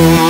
soon.